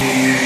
you.